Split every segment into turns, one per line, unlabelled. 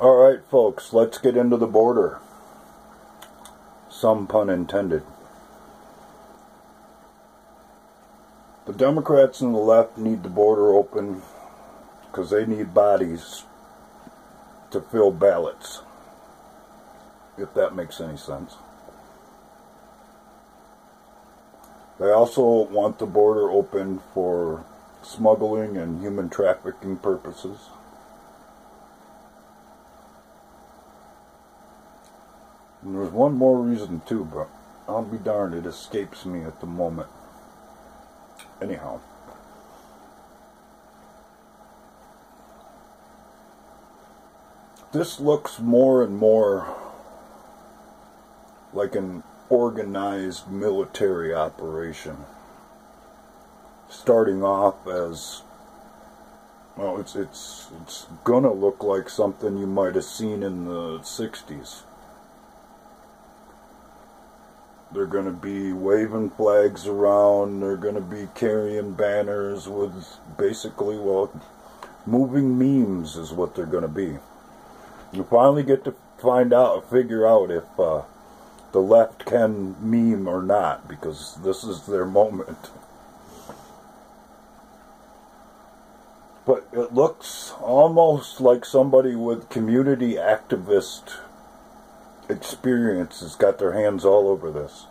Alright, folks, let's get into the border. Some pun intended. The Democrats and the left need the border open because they need bodies to fill ballots. If that makes any sense. They also want the border open for smuggling and human trafficking purposes. And there's one more reason too, but I'll be darned, it escapes me at the moment. Anyhow. This looks more and more like an organized military operation. Starting off as well, it's it's it's gonna look like something you might have seen in the '60s. They're going to be waving flags around. They're going to be carrying banners with basically, well, moving memes is what they're going to be. You finally get to find out, figure out if uh, the left can meme or not, because this is their moment. But it looks almost like somebody with community activist experience has got their hands all over this.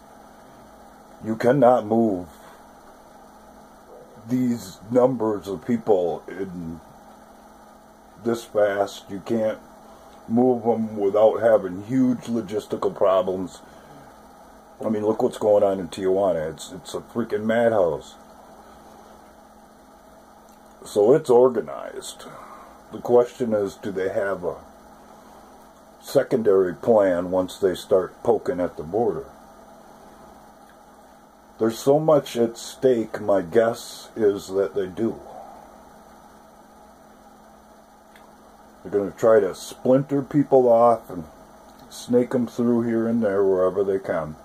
You cannot move these numbers of people in this fast. You can't move them without having huge logistical problems. I mean, look what's going on in Tijuana. It's it's a freaking madhouse. So it's organized. The question is, do they have a secondary plan once they start poking at the border. There's so much at stake, my guess is that they do. They're going to try to splinter people off and snake them through here and there wherever they can.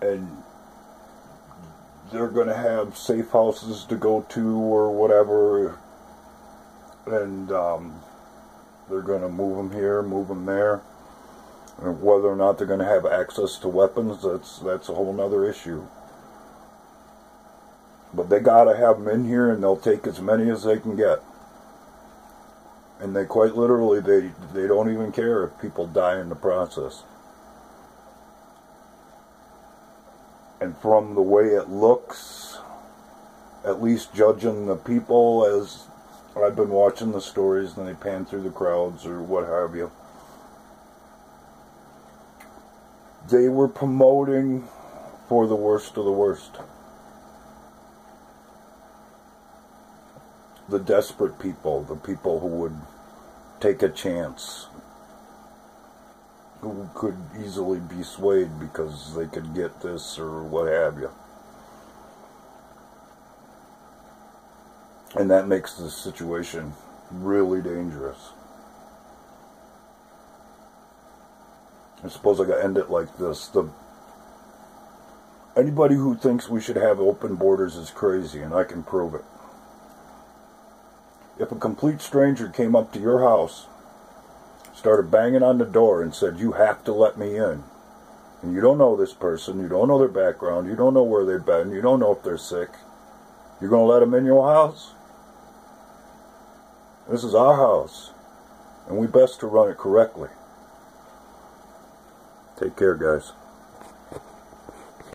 And they're going to have safe houses to go to or whatever. And um, they're going to move them here, move them there. And whether or not they're going to have access to weapons, that's that's a whole other issue. But they got to have them in here, and they'll take as many as they can get. And they quite literally, they they don't even care if people die in the process. And from the way it looks, at least judging the people as I've been watching the stories and they pan through the crowds or what have you. They were promoting for the worst of the worst. The desperate people, the people who would take a chance, who could easily be swayed because they could get this or what have you. And that makes the situation really dangerous. I suppose I gotta end it like this. The anybody who thinks we should have open borders is crazy, and I can prove it. If a complete stranger came up to your house, started banging on the door, and said, You have to let me in, and you don't know this person, you don't know their background, you don't know where they've been, you don't know if they're sick, you're going to let them in your house? This is our house, and we best to run it correctly. Take care, guys.